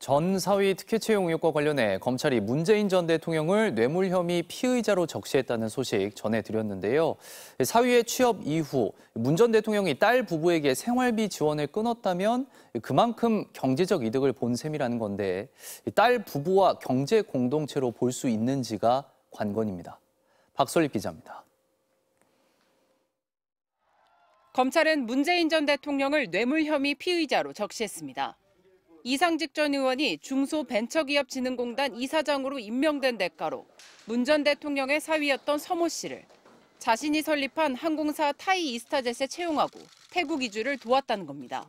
전 사위 특혜 채용 의혹과 관련해 검찰이 문재인 전 대통령을 뇌물 혐의 피의자로 적시했다는 소식 전해드렸는데요. 사위의 취업 이후 문 전 대통령이 딸 부부에게 생활비 지원을 끊었다면 그만큼 경제적 이득을 본 셈이라는 건데 딸 부부와 경제 공동체로 볼 수 있는지가 관건입니다. 박솔립 기자입니다. 검찰은 문재인 전 대통령을 뇌물 혐의 피의자로 적시했습니다. 이상직 전 의원이 중소벤처기업진흥공단 이사장으로 임명된 대가로 문 전 대통령의 사위였던 서모 씨를 자신이 설립한 항공사 타이 이스타젯에 채용하고 태국 이주를 도왔다는 겁니다.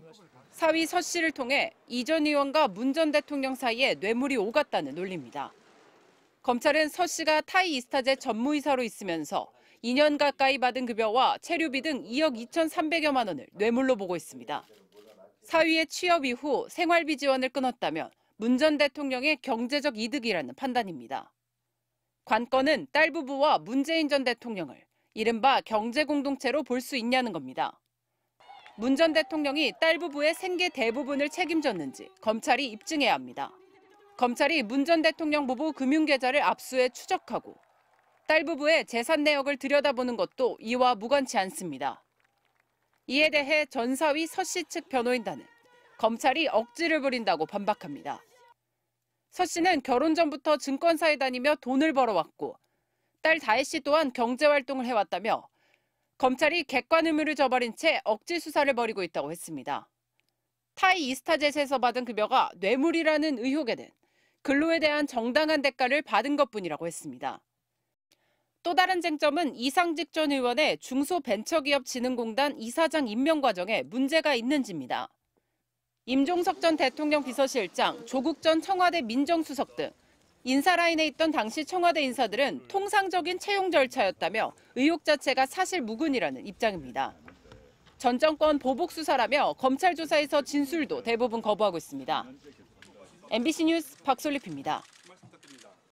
사위 서 씨를 통해 이 전 의원과 문 전 대통령 사이에 뇌물이 오갔다는 논리입니다. 검찰은 서 씨가 타이 이스타젯 전무이사로 있으면서 2년 가까이 받은 급여와 체류비 등 2억 2,300여만 원을 뇌물로 보고 있습니다. 사위의 취업 이후 생활비 지원을 끊었다면 문 전 대통령의 경제적 이득이라는 판단입니다. 관건은 딸 부부와 문재인 전 대통령을 이른바 경제 공동체로 볼 수 있냐는 겁니다. 문 전 대통령이 딸 부부의 생계 대부분을 책임졌는지 검찰이 입증해야 합니다. 검찰이 문 전 대통령 부부 금융계좌를 압수해 추적하고 딸 부부의 재산 내역을 들여다보는 것도 이와 무관치 않습니다. 이에 대해 전사위 서씨 측 변호인단은 검찰이 억지를 부린다고 반박합니다. 서 씨는 결혼 전부터 증권사에 다니며 돈을 벌어왔고 딸 다혜 씨 또한 경제활동을 해왔다며 검찰이 객관 의무를 저버린 채 억지 수사를 벌이고 있다고 했습니다. 타이 이스타젯에서 받은 급여가 뇌물이라는 의혹에는 근로에 대한 정당한 대가를 받은 것뿐이라고 했습니다. 또 다른 쟁점은 이상직 전 의원의 중소벤처기업진흥공단 이사장 임명 과정에 문제가 있는지입니다. 임종석 전 대통령 비서실장, 조국 전 청와대 민정수석 등 인사라인에 있던 당시 청와대 인사들은 통상적인 채용 절차였다며 의혹 자체가 사실 무근이라는 입장입니다. 전 정권 보복 수사라며 검찰 조사에서 진술도 대부분 거부하고 있습니다. MBC 뉴스 박솔립입니다.